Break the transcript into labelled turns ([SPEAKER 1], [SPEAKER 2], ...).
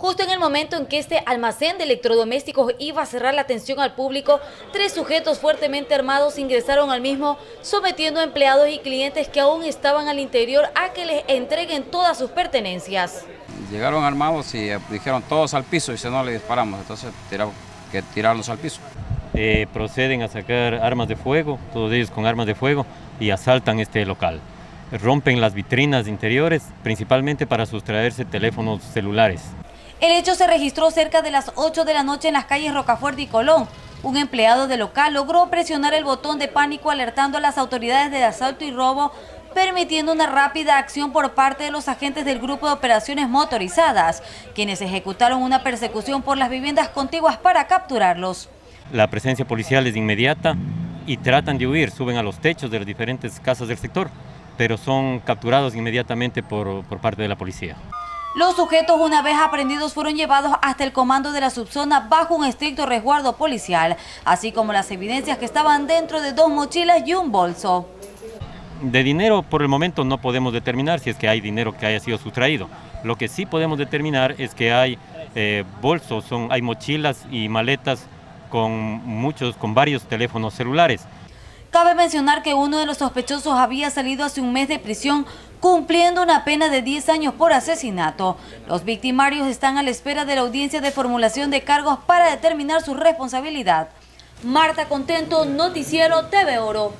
[SPEAKER 1] Justo en el momento en que este almacén de electrodomésticos iba a cerrar la atención al público, tres sujetos fuertemente armados ingresaron al mismo, sometiendo a empleados y clientes que aún estaban al interior a que les entreguen todas sus pertenencias.
[SPEAKER 2] Llegaron armados y dijeron todos al piso y si no le disparamos, entonces tiraron, que tirarlos al piso.
[SPEAKER 3] Eh, proceden a sacar armas de fuego, todos ellos con armas de fuego, y asaltan este local. Rompen las vitrinas interiores, principalmente para sustraerse teléfonos celulares.
[SPEAKER 1] El hecho se registró cerca de las 8 de la noche en las calles Rocafuerte y Colón. Un empleado del local logró presionar el botón de pánico alertando a las autoridades de asalto y robo, permitiendo una rápida acción por parte de los agentes del grupo de operaciones motorizadas, quienes ejecutaron una persecución por las viviendas contiguas para capturarlos.
[SPEAKER 3] La presencia policial es inmediata y tratan de huir, suben a los techos de las diferentes casas del sector, pero son capturados inmediatamente por, por parte de la policía.
[SPEAKER 1] Los sujetos, una vez aprendidos, fueron llevados hasta el comando de la subzona bajo un estricto resguardo policial, así como las evidencias que estaban dentro de dos mochilas y un bolso.
[SPEAKER 3] De dinero, por el momento, no podemos determinar si es que hay dinero que haya sido sustraído. Lo que sí podemos determinar es que hay eh, bolsos, son, hay mochilas y maletas con muchos, con varios teléfonos celulares.
[SPEAKER 1] Cabe mencionar que uno de los sospechosos había salido hace un mes de prisión cumpliendo una pena de 10 años por asesinato. Los victimarios están a la espera de la audiencia de formulación de cargos para determinar su responsabilidad. Marta Contento, Noticiero TV Oro.